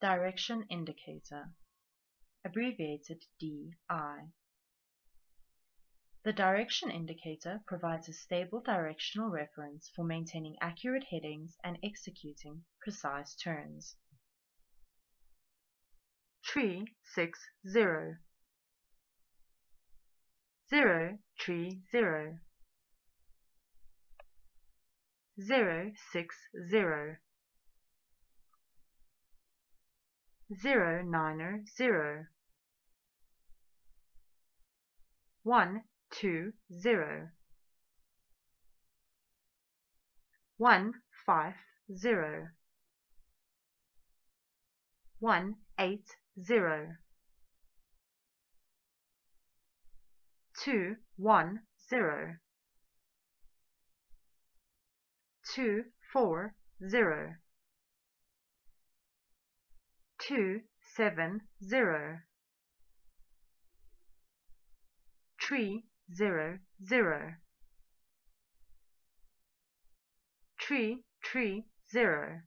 Direction Indicator, abbreviated DI. The direction indicator provides a stable directional reference for maintaining accurate headings and executing precise turns. Tree 60 0 tree 0 0 6 0 zero niner zero. One two zero. One five zero. One eight zero. Two one zero. Two four zero two seven zero. three zero zero. three three zero